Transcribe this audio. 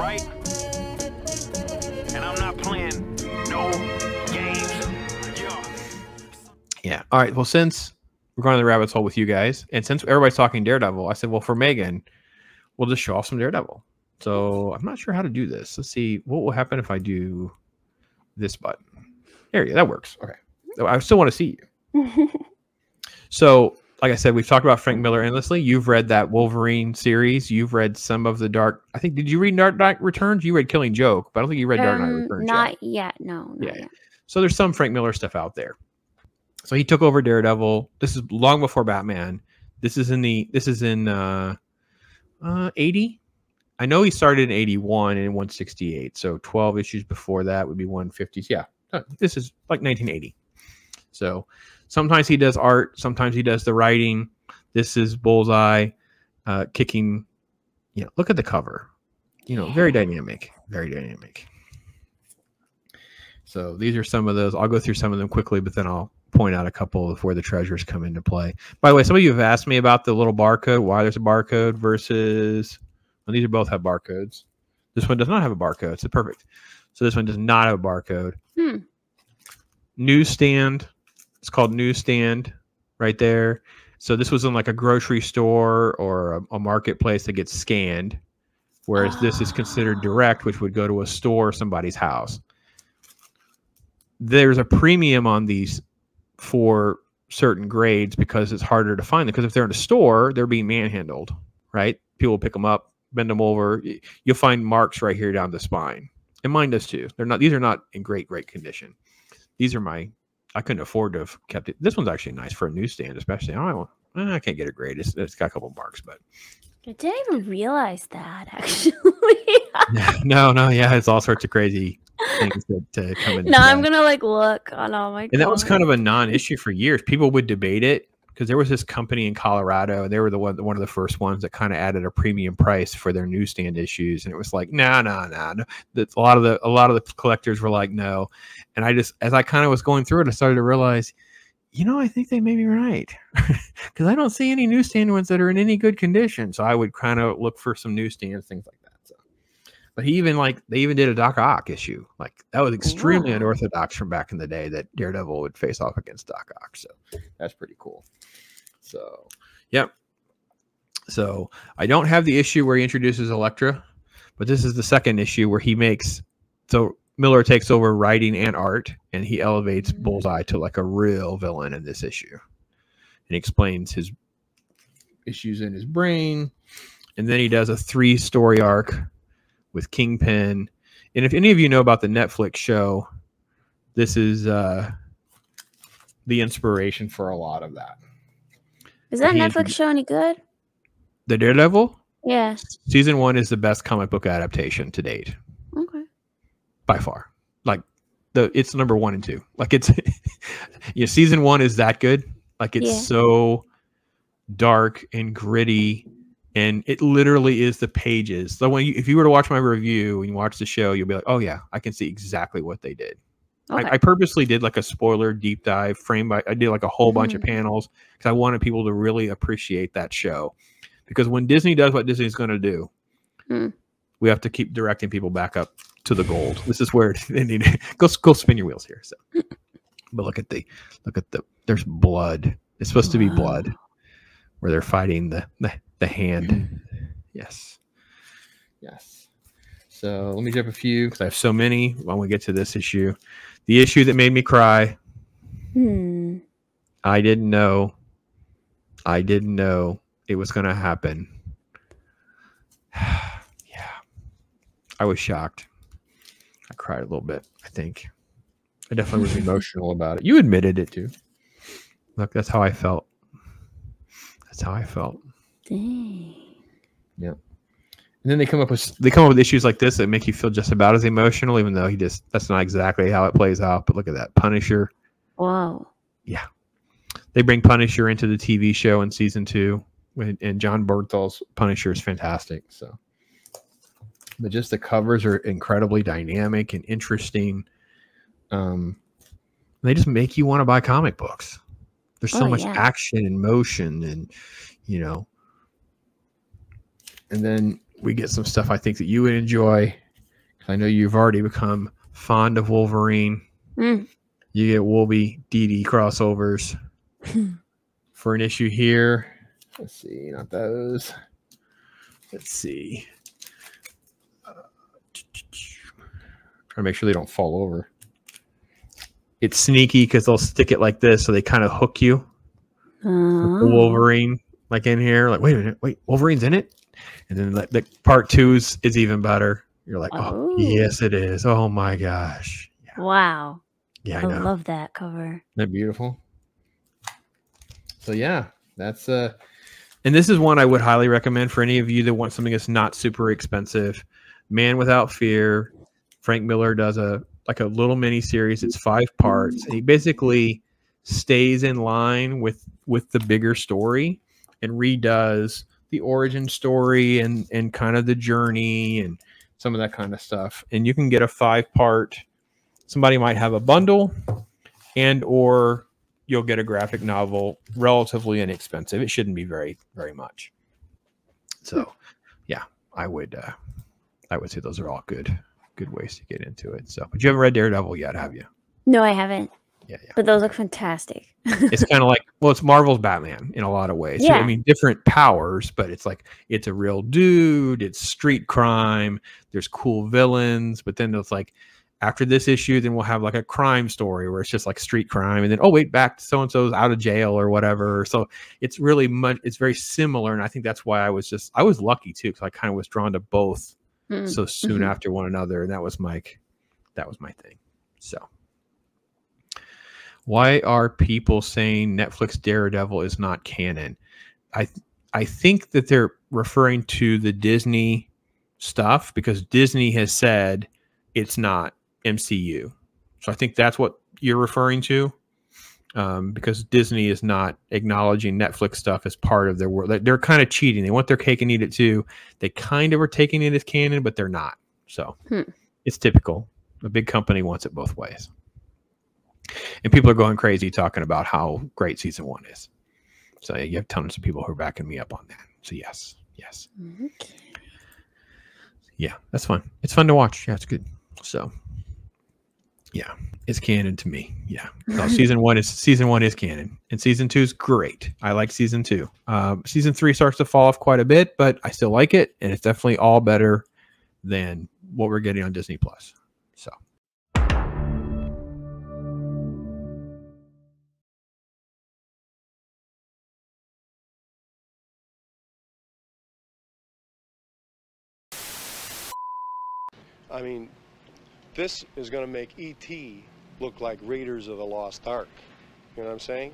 right? And I'm not playing no games. Yeah. Yeah. All right. Well, since we're going to the rabbit's hole with you guys, and since everybody's talking Daredevil, I said, well, for Megan, we'll just show off some Daredevil. So I'm not sure how to do this. Let's see what will happen if I do this button. There you go. That works. Okay. Mm-hmm. I still want to see you. So, like I said, we've talked about Frank Miller endlessly. You've read that Wolverine series. You've read some of the Dark. I think did you read Dark Knight Returns? You read Killing Joke, but I don't think you read Dark Knight Um, Returns. not yet. No. Not Yeah. Yet. So there's some Frank Miller stuff out there. So he took over Daredevil. This is long before Batman. This is in the this is in uh uh 80. I know he started in 81 and 168. So 12 issues before that would be 150s. Yeah. uh, This is like 1980. So sometimes he does art, sometimes he does the writing. This is Bullseye uh kicking you know, look at the cover. You know, very dynamic, very dynamic. So these are some of those. I'll go through some of them quickly, but then I'll point out a couple of where the treasures come into play. By the way, some of you have asked me about the little barcode, why there's a barcode versus well, these are both have barcodes. This one does not have a barcode. So perfect. So this one does not have a barcode. Hmm. Newsstand. It's called newsstand right there. So this was in like a grocery store or a, a marketplace that gets scanned, whereas this is considered direct, which would go to a store or somebody's house there's a premium on these for certain grades because it's harder to find them. Because if they're in a store, they're being manhandled, right? People pick them up, bend them over. You'll find marks right here down the spine, and mine does too. They're not; these are not in great, great condition. These are my. I couldn't afford to have kept it. This one's actually nice for a newsstand, especially. I don't. eh, I can't get it great. It's, it's got a couple marks, but I didn't even realize that actually. no, no, yeah, it's all sorts of crazy things that to come in. now I'm gonna like look on all my. and that was kind of a non-issue for years. People would debate it because there was this company in Colorado, and they were the one one of the first ones that kind of added a premium price for their newsstand issues, and it was like, no, no, no, no. That a lot of the a lot of the collectors were like, no, and I just as I kind of was going through it, I started to realize, you know, I think they may be right because I don't see any newsstand ones that are in any good condition. So I would kind of look for some newsstands, things like. But he even like they even did a Doc Ock issue. Like that was extremely Wow. unorthodox from back in the day that Daredevil would face off against Doc Ock. So that's pretty cool. So yep. So I don't have the issue where he introduces Elektra, but this is the second issue where he makes so Miller takes over writing and art and he elevates Mm. Bullseye to like a real villain in this issue. And he explains his issues in his brain. And then he does a three story arc with Kingpin. And if any of you know about the Netflix show, this is uh, the inspiration for a lot of that. Is that he Netflix show any good? The Daredevil Yeah. season one is the best comic book adaptation to date Okay. by far. Like the it's number one and two. Like it's yeah, season one is that good. Like it's Yeah. so dark and gritty, and it literally is the pages. So when you, if you were to watch my review and you watch the show, you'll be like, oh yeah, I can see exactly what they did. Okay. I, I purposely did like a spoiler deep dive frame by I did like a whole bunch of Mhm. panels because I wanted people to really appreciate that show. Because when Disney does what Disney's going to do, Hmm. we have to keep directing people back up to the gold. This is where they need to go. Go spin your wheels here. So, but look at the look at the there's blood. It's supposed to be blood where they're fighting the the, the hand. Yes, yes. So let me jump a few because I have so many. When we get to this issue, the issue that made me cry. Hmm. I didn't know. I didn't know it was going to happen. yeah. I was shocked. I cried a little bit, I think. I definitely was emotional about it. You admitted it too. Look, that's how I felt. That's how I felt. Dang. And then they come up with they come up with issues like this that make you feel just about as emotional, even though he just that's not exactly how it plays out. But look at that Punisher. Wow. Yeah. they bring Punisher into the TV show in season two, and, and Jon Bernthal's Punisher is fantastic. So, but just the covers are incredibly dynamic and interesting. Um, they just make you want to buy comic books. There's so Oh, much yeah. action and motion, and you know. And then we get some stuff I think that you would enjoy. I know you've already become fond of Wolverine. Mm. You get Wolby DD crossovers for an issue here. Let's see, not those. Let's see. Uh, trying to make sure they don't fall over. It's sneaky because they'll stick it like this, so they kind of hook you. Oh. Wolverine, like in here, like wait a minute, wait, Wolverine's in it, and then like the part two is, is even better. You're like, oh, Oh. yes, it is. Oh my gosh, yeah, Wow. yeah, I I know. love that cover. Isn't that beautiful? So yeah, that's uh and this is one I would highly recommend for any of you that want something that's not super expensive. Man Without Fear. Frank Miller does a like a little mini series. It's five parts. And he basically stays in line with with the bigger story and redoes the origin story and and kind of the journey and some of that kind of stuff. And you can get a five part somebody might have a bundle and or you'll get a graphic novel relatively inexpensive it shouldn't be very very much so yeah i would uh i would say those are all good good ways to get into it so but you haven't read daredevil yet have you No, I haven't. Yeah yeah But those look fantastic. it's kind of like well it's marvel's batman in a lot of ways So, i mean different powers but it's like it's a real dude it's street crime there's cool villains but then it's like after this issue then we'll have like a crime story where it's just like street crime and then oh wait back to so and so's out of jail or whatever so it's really much it's very similar and i think that's why i was just i was lucky too because i kind of was drawn to both Mm. so soon Mhm. after one another and that was my that was my thing so why are people saying netflix daredevil is not canon i i think that they're referring to the disney stuff because disney has said it's not mcu so i think that's what you're referring to um, because disney is not acknowledging netflix stuff as part of their world They- they're kind of cheating they want their cake and eat it too they kind of are taking it as canon, but they're not. So Hmm. it's typical. A big company wants it both ways. And people are going crazy talking about how great season one is. So you have tons of people who are backing me up on that. So yes, yes, Okay. yeah, that's fun. It's fun to watch. Yeah, it's good. So yeah, it's canon to me. Yeah, so season one is season one is canon, and season two is great. I like season two. Um, season three starts to fall off quite a bit, but I still like it, and it's definitely all better than what we're getting on Disney Plus. So I mean, this is going to make E.T. look like Raiders of the Lost Ark. You know what I'm saying?